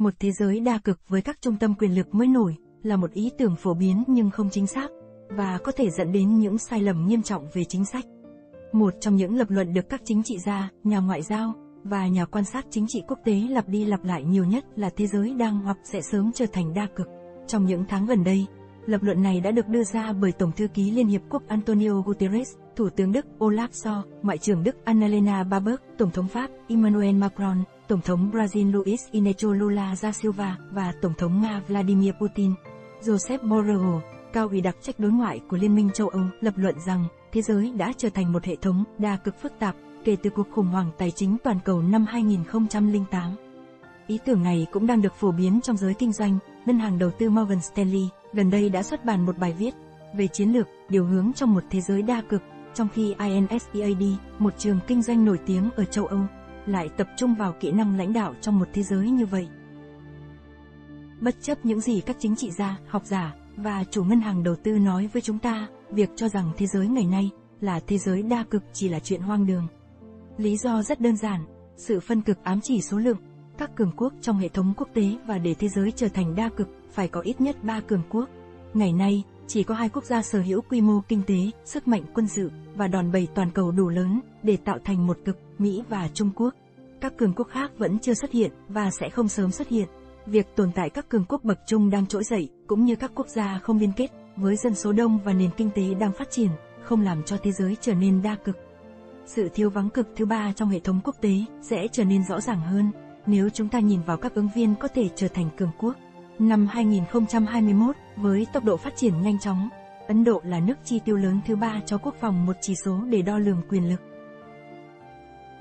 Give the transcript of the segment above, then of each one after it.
Một thế giới đa cực với các trung tâm quyền lực mới nổi là một ý tưởng phổ biến nhưng không chính xác và có thể dẫn đến những sai lầm nghiêm trọng về chính sách. Một trong những lập luận được các chính trị gia, nhà ngoại giao và nhà quan sát chính trị quốc tế lặp đi lặp lại nhiều nhất là thế giới đang hoặc sẽ sớm trở thành đa cực. Trong những tháng gần đây, lập luận này đã được đưa ra bởi Tổng thư ký Liên Hiệp Quốc Antonio Guterres, Thủ tướng Đức Olaf Scholz, Ngoại trưởng Đức Annalena Baerbock, Tổng thống Pháp Emmanuel Macron, Tổng thống Brazil Luiz Inácio Lula da Silva và Tổng thống Nga Vladimir Putin. Joseph Borrell, cao ủy đặc trách đối ngoại của Liên minh châu Âu, lập luận rằng thế giới đã trở thành một hệ thống đa cực phức tạp kể từ cuộc khủng hoảng tài chính toàn cầu năm 2008. Ý tưởng này cũng đang được phổ biến trong giới kinh doanh, ngân hàng đầu tư Morgan Stanley gần đây đã xuất bản một bài viết về chiến lược, điều hướng trong một thế giới đa cực, trong khi INSEAD, một trường kinh doanh nổi tiếng ở châu Âu, lại tập trung vào kỹ năng lãnh đạo trong một thế giới như vậy. Bất chấp những gì các chính trị gia, học giả và chủ ngân hàng đầu tư nói với chúng ta, việc cho rằng thế giới ngày nay là thế giới đa cực chỉ là chuyện hoang đường. Lý do rất đơn giản, sự phân cực ám chỉ số lượng, các cường quốc trong hệ thống quốc tế và để thế giới trở thành đa cực, phải có ít nhất 3 cường quốc. Ngày nay, chỉ có hai quốc gia sở hữu quy mô kinh tế, sức mạnh quân sự và đòn bẩy toàn cầu đủ lớn để tạo thành một cực, Mỹ và Trung Quốc. Các cường quốc khác vẫn chưa xuất hiện và sẽ không sớm xuất hiện. Việc tồn tại các cường quốc bậc trung đang trỗi dậy, cũng như các quốc gia không liên kết, với dân số đông và nền kinh tế đang phát triển, không làm cho thế giới trở nên đa cực. Sự thiếu vắng cực thứ ba trong hệ thống quốc tế sẽ trở nên rõ ràng hơn nếu chúng ta nhìn vào các ứng viên có thể trở thành cường quốc. Năm 2021, với tốc độ phát triển nhanh chóng, Ấn Độ là nước chi tiêu lớn thứ ba cho quốc phòng một chỉ số để đo lường quyền lực.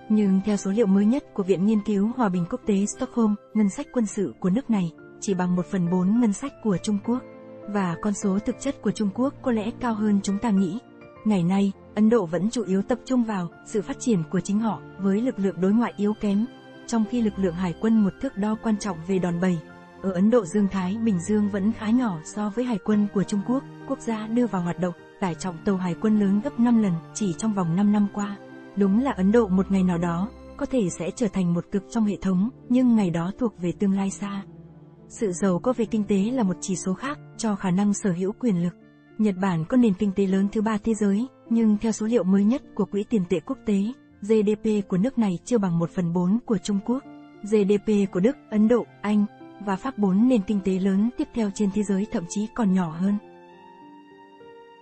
Nhưng theo số liệu mới nhất của Viện Nghiên cứu Hòa bình Quốc tế Stockholm, ngân sách quân sự của nước này chỉ bằng 1 phần 4 ngân sách của Trung Quốc. Và con số thực chất của Trung Quốc có lẽ cao hơn chúng ta nghĩ. Ngày nay, Ấn Độ vẫn chủ yếu tập trung vào sự phát triển của chính họ với lực lượng đối ngoại yếu kém, trong khi lực lượng hải quân một thước đo quan trọng về đòn bẩy. Ở Ấn Độ Dương Thái Bình Dương vẫn khá nhỏ so với hải quân của Trung Quốc, quốc gia đưa vào hoạt động, tải trọng tàu hải quân lớn gấp 5 lần chỉ trong vòng 5 năm qua. Đúng là Ấn Độ một ngày nào đó, có thể sẽ trở thành một cực trong hệ thống, nhưng ngày đó thuộc về tương lai xa. Sự giàu có về kinh tế là một chỉ số khác cho khả năng sở hữu quyền lực. Nhật Bản có nền kinh tế lớn thứ ba thế giới, nhưng theo số liệu mới nhất của Quỹ tiền tệ quốc tế, GDP của nước này chưa bằng 1 phần 4 của Trung Quốc. GDP của Đức, Ấn Độ, Anh và Pháp bốn nền kinh tế lớn tiếp theo trên thế giới thậm chí còn nhỏ hơn.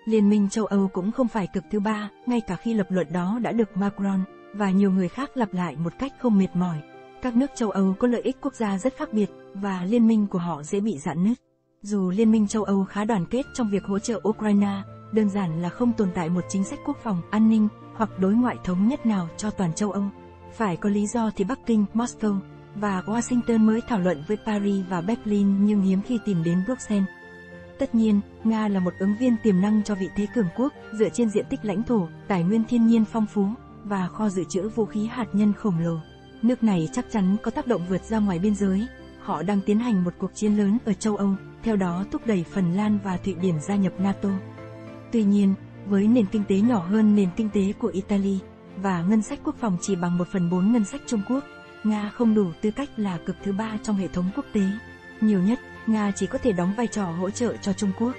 Liên minh châu Âu cũng không phải cực thứ ba, ngay cả khi lập luận đó đã được Macron và nhiều người khác lặp lại một cách không mệt mỏi. Các nước châu Âu có lợi ích quốc gia rất khác biệt và liên minh của họ dễ bị giãn nứt. Dù Liên minh châu Âu khá đoàn kết trong việc hỗ trợ Ukraine, đơn giản là không tồn tại một chính sách quốc phòng, an ninh hoặc đối ngoại thống nhất nào cho toàn châu Âu. Phải có lý do thì Bắc Kinh, Moscow và Washington mới thảo luận với Paris và Berlin nhưng hiếm khi tìm đến Bruxelles. Tất nhiên, Nga là một ứng viên tiềm năng cho vị thế cường quốc, dựa trên diện tích lãnh thổ, tài nguyên thiên nhiên phong phú và kho dự trữ vũ khí hạt nhân khổng lồ. Nước này chắc chắn có tác động vượt ra ngoài biên giới. Họ đang tiến hành một cuộc chiến lớn ở châu Âu, theo đó thúc đẩy Phần Lan và Thụy Điển gia nhập NATO. Tuy nhiên, với nền kinh tế nhỏ hơn nền kinh tế của Italy, và ngân sách quốc phòng chỉ bằng 1 phần 4 ngân sách Trung Quốc, Nga không đủ tư cách là cực thứ ba trong hệ thống quốc tế. Nhiều nhất, Nga chỉ có thể đóng vai trò hỗ trợ cho Trung Quốc.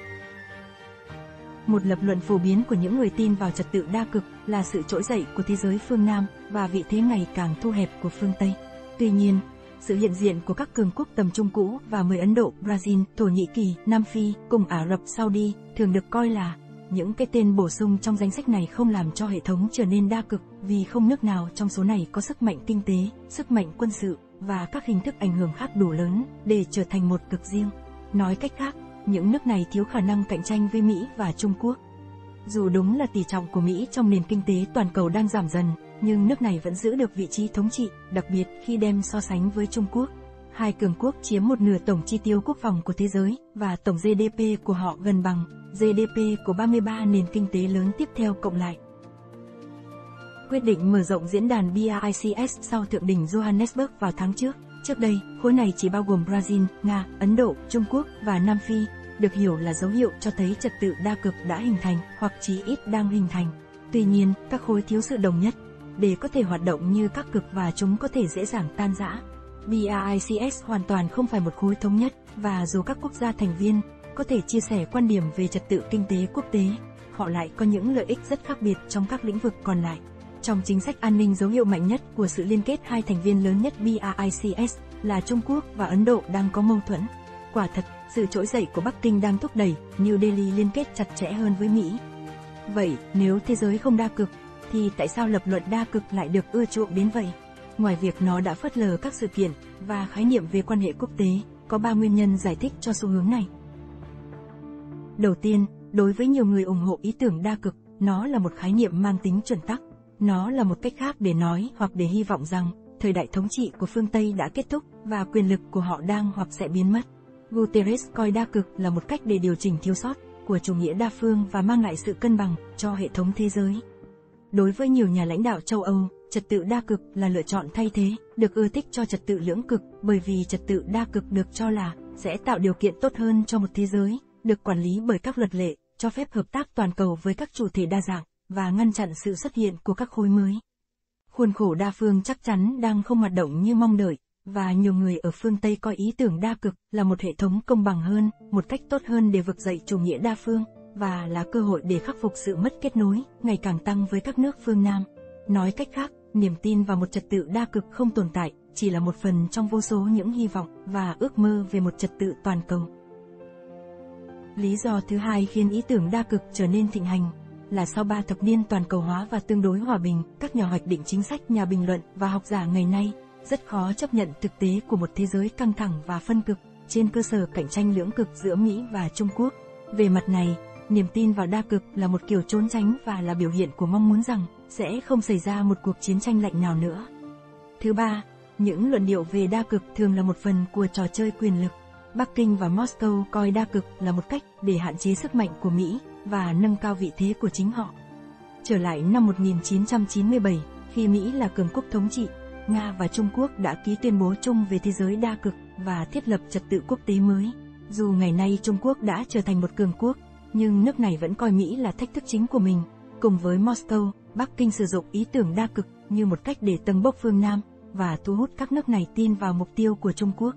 Một lập luận phổ biến của những người tin vào trật tự đa cực là sự trỗi dậy của thế giới phương Nam và vị thế ngày càng thu hẹp của phương Tây. Tuy nhiên, sự hiện diện của các cường quốc tầm trung cũ và mười Ấn Độ, Brazil, Thổ Nhĩ Kỳ, Nam Phi cùng Ả Rập Saudi thường được coi là những cái tên bổ sung trong danh sách này không làm cho hệ thống trở nên đa cực vì không nước nào trong số này có sức mạnh kinh tế, sức mạnh quân sự và các hình thức ảnh hưởng khác đủ lớn để trở thành một cực riêng. Nói cách khác, những nước này thiếu khả năng cạnh tranh với Mỹ và Trung Quốc. Dù đúng là tỷ trọng của Mỹ trong nền kinh tế toàn cầu đang giảm dần, nhưng nước này vẫn giữ được vị trí thống trị, đặc biệt khi đem so sánh với Trung Quốc. Hai cường quốc chiếm một nửa tổng chi tiêu quốc phòng của thế giới, và tổng GDP của họ gần bằng GDP của 33 nền kinh tế lớn tiếp theo cộng lại. Quyết định mở rộng diễn đàn BRICS sau thượng đỉnh Johannesburg vào tháng trước. Trước đây, khối này chỉ bao gồm Brazil, Nga, Ấn Độ, Trung Quốc và Nam Phi, được hiểu là dấu hiệu cho thấy trật tự đa cực đã hình thành hoặc chí ít đang hình thành. Tuy nhiên, các khối thiếu sự đồng nhất để có thể hoạt động như các cực và chúng có thể dễ dàng tan rã. BRICS hoàn toàn không phải một khối thống nhất, và dù các quốc gia thành viên có thể chia sẻ quan điểm về trật tự kinh tế quốc tế, họ lại có những lợi ích rất khác biệt trong các lĩnh vực còn lại. Trong chính sách an ninh dấu hiệu mạnh nhất của sự liên kết hai thành viên lớn nhất BRICS là Trung Quốc và Ấn Độ đang có mâu thuẫn. Quả thật, sự trỗi dậy của Bắc Kinh đang thúc đẩy New Delhi liên kết chặt chẽ hơn với Mỹ. Vậy, nếu thế giới không đa cực, thì tại sao lập luận đa cực lại được ưa chuộng đến vậy? Ngoài việc nó đã phớt lờ các sự kiện và khái niệm về quan hệ quốc tế, có ba nguyên nhân giải thích cho xu hướng này. Đầu tiên, đối với nhiều người ủng hộ ý tưởng đa cực, nó là một khái niệm mang tính chuẩn tắc. Nó là một cách khác để nói hoặc để hy vọng rằng thời đại thống trị của phương Tây đã kết thúc và quyền lực của họ đang hoặc sẽ biến mất. Guterres coi đa cực là một cách để điều chỉnh thiếu sót của chủ nghĩa đa phương và mang lại sự cân bằng cho hệ thống thế giới. Đối với nhiều nhà lãnh đạo châu Âu, trật tự đa cực là lựa chọn thay thế, được ưa thích cho trật tự lưỡng cực, bởi vì trật tự đa cực được cho là sẽ tạo điều kiện tốt hơn cho một thế giới, được quản lý bởi các luật lệ, cho phép hợp tác toàn cầu với các chủ thể đa dạng, và ngăn chặn sự xuất hiện của các khối mới. Khuôn khổ đa phương chắc chắn đang không hoạt động như mong đợi, và nhiều người ở phương Tây coi ý tưởng đa cực là một hệ thống công bằng hơn, một cách tốt hơn để vực dậy chủ nghĩa đa phương, và là cơ hội để khắc phục sự mất kết nối, ngày càng tăng với các nước phương Nam. Nói cách khác, niềm tin vào một trật tự đa cực không tồn tại, chỉ là một phần trong vô số những hy vọng và ước mơ về một trật tự toàn cầu. Lý do thứ hai khiến ý tưởng đa cực trở nên thịnh hành là sau ba thập niên toàn cầu hóa và tương đối hòa bình, các nhà hoạch định chính sách, nhà bình luận và học giả ngày nay rất khó chấp nhận thực tế của một thế giới căng thẳng và phân cực trên cơ sở cạnh tranh lưỡng cực giữa Mỹ và Trung Quốc. Về mặt này, niềm tin vào đa cực là một kiểu trốn tránh và là biểu hiện của mong muốn rằng sẽ không xảy ra một cuộc chiến tranh lạnh nào nữa. Thứ ba, những luận điệu về đa cực thường là một phần của trò chơi quyền lực. Bắc Kinh và Moscow coi đa cực là một cách để hạn chế sức mạnh của Mỹ và nâng cao vị thế của chính họ. Trở lại năm 1997, khi Mỹ là cường quốc thống trị, Nga và Trung Quốc đã ký tuyên bố chung về thế giới đa cực và thiết lập trật tự quốc tế mới. Dù ngày nay Trung Quốc đã trở thành một cường quốc, nhưng nước này vẫn coi Mỹ là thách thức chính của mình. Cùng với Moscow, Bắc Kinh sử dụng ý tưởng đa cực như một cách để tầng bốc phương Nam và thu hút các nước này tin vào mục tiêu của Trung Quốc.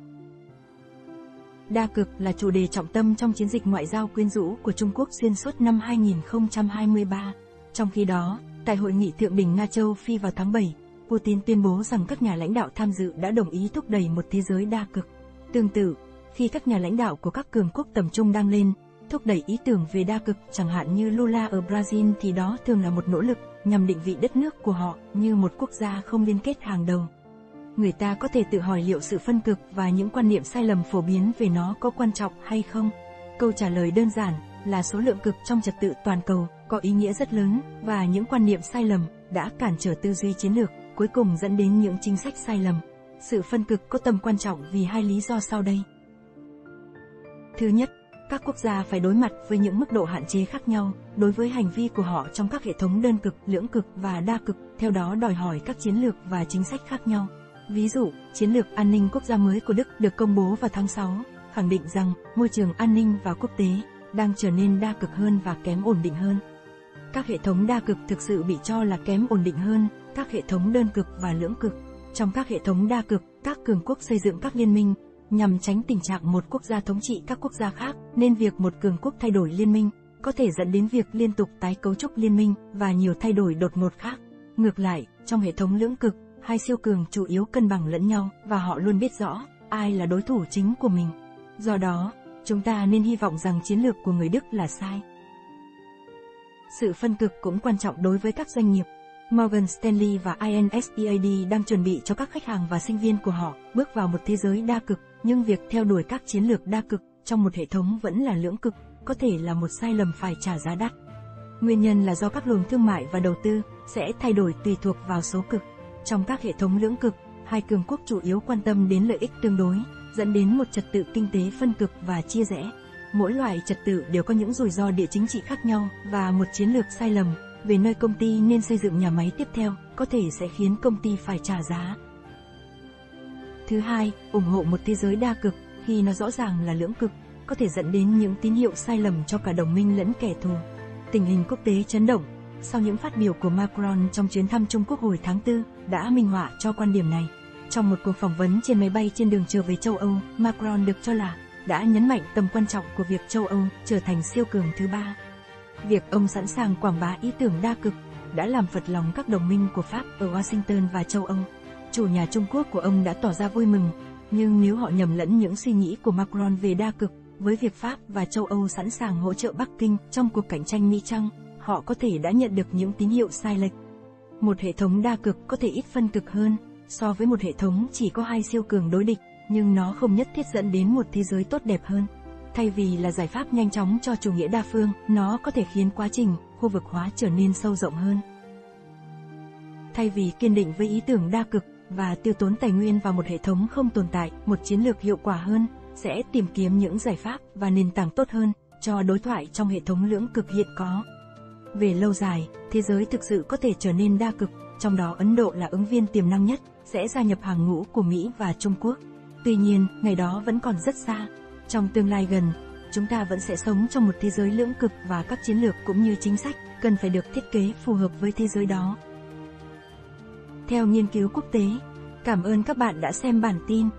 Đa cực là chủ đề trọng tâm trong chiến dịch ngoại giao quyến rũ của Trung Quốc xuyên suốt năm 2023. Trong khi đó, tại hội nghị thượng đỉnh Nga Châu Phi vào tháng 7, Putin tuyên bố rằng các nhà lãnh đạo tham dự đã đồng ý thúc đẩy một thế giới đa cực. Tương tự, khi các nhà lãnh đạo của các cường quốc tầm trung đang lên, thúc đẩy ý tưởng về đa cực chẳng hạn như Lula ở Brazil thì đó thường là một nỗ lực nhằm định vị đất nước của họ như một quốc gia không liên kết hàng đầu. Người ta có thể tự hỏi liệu sự phân cực và những quan niệm sai lầm phổ biến về nó có quan trọng hay không? Câu trả lời đơn giản là số lượng cực trong trật tự toàn cầu có ý nghĩa rất lớn và những quan niệm sai lầm đã cản trở tư duy chiến lược, cuối cùng dẫn đến những chính sách sai lầm. Sự phân cực có tầm quan trọng vì hai lý do sau đây. Thứ nhất, các quốc gia phải đối mặt với những mức độ hạn chế khác nhau đối với hành vi của họ trong các hệ thống đơn cực, lưỡng cực và đa cực, theo đó đòi hỏi các chiến lược và chính sách khác nhau. Ví dụ, chiến lược an ninh quốc gia mới của Đức được công bố vào tháng 6, khẳng định rằng môi trường an ninh và quốc tế đang trở nên đa cực hơn và kém ổn định hơn. Các hệ thống đa cực thực sự bị cho là kém ổn định hơn các hệ thống đơn cực và lưỡng cực. Trong các hệ thống đa cực, các cường quốc xây dựng các liên minh nhằm tránh tình trạng một quốc gia thống trị các quốc gia khác, nên việc một cường quốc thay đổi liên minh có thể dẫn đến việc liên tục tái cấu trúc liên minh và nhiều thay đổi đột ngột khác. Ngược lại, trong hệ thống lưỡng cực, hai siêu cường chủ yếu cân bằng lẫn nhau và họ luôn biết rõ ai là đối thủ chính của mình. Do đó, chúng ta nên hy vọng rằng chiến lược của người Đức là sai. Sự phân cực cũng quan trọng đối với các doanh nghiệp. Morgan Stanley và INSEAD đang chuẩn bị cho các khách hàng và sinh viên của họ bước vào một thế giới đa cực, nhưng việc theo đuổi các chiến lược đa cực trong một hệ thống vẫn là lưỡng cực, có thể là một sai lầm phải trả giá đắt. Nguyên nhân là do các luồng thương mại và đầu tư sẽ thay đổi tùy thuộc vào số cực. Trong các hệ thống lưỡng cực, hai cường quốc chủ yếu quan tâm đến lợi ích tương đối, dẫn đến một trật tự kinh tế phân cực và chia rẽ. Mỗi loại trật tự đều có những rủi ro địa chính trị khác nhau và một chiến lược sai lầm về nơi công ty nên xây dựng nhà máy tiếp theo có thể sẽ khiến công ty phải trả giá. Thứ hai, ủng hộ một thế giới đa cực khi nó rõ ràng là lưỡng cực có thể dẫn đến những tín hiệu sai lầm cho cả đồng minh lẫn kẻ thù. Tình hình quốc tế chấn động sau những phát biểu của Macron trong chuyến thăm Trung Quốc hồi tháng 4 đã minh họa cho quan điểm này. Trong một cuộc phỏng vấn trên máy bay trên đường trở về châu Âu, Macron được cho là đã nhấn mạnh tầm quan trọng của việc châu Âu trở thành siêu cường thứ ba. Việc ông sẵn sàng quảng bá ý tưởng đa cực đã làm phật lòng các đồng minh của Pháp ở Washington và châu Âu. Chủ nhà Trung Quốc của ông đã tỏ ra vui mừng, nhưng nếu họ nhầm lẫn những suy nghĩ của Macron về đa cực, với việc Pháp và châu Âu sẵn sàng hỗ trợ Bắc Kinh trong cuộc cạnh tranh Mỹ-Trăng, họ có thể đã nhận được những tín hiệu sai lệch. Một hệ thống đa cực có thể ít phân cực hơn, so với một hệ thống chỉ có hai siêu cường đối địch, nhưng nó không nhất thiết dẫn đến một thế giới tốt đẹp hơn. Thay vì là giải pháp nhanh chóng cho chủ nghĩa đa phương, nó có thể khiến quá trình khu vực hóa trở nên sâu rộng hơn. Thay vì kiên định với ý tưởng đa cực và tiêu tốn tài nguyên vào một hệ thống không tồn tại, một chiến lược hiệu quả hơn sẽ tìm kiếm những giải pháp và nền tảng tốt hơn cho đối thoại trong hệ thống lưỡng cực hiện có. Về lâu dài, thế giới thực sự có thể trở nên đa cực, trong đó Ấn Độ là ứng viên tiềm năng nhất, sẽ gia nhập hàng ngũ của Mỹ và Trung Quốc. Tuy nhiên, ngày đó vẫn còn rất xa. Trong tương lai gần, chúng ta vẫn sẽ sống trong một thế giới lưỡng cực và các chiến lược cũng như chính sách cần phải được thiết kế phù hợp với thế giới đó. Theo nghiên cứu quốc tế, cảm ơn các bạn đã xem bản tin.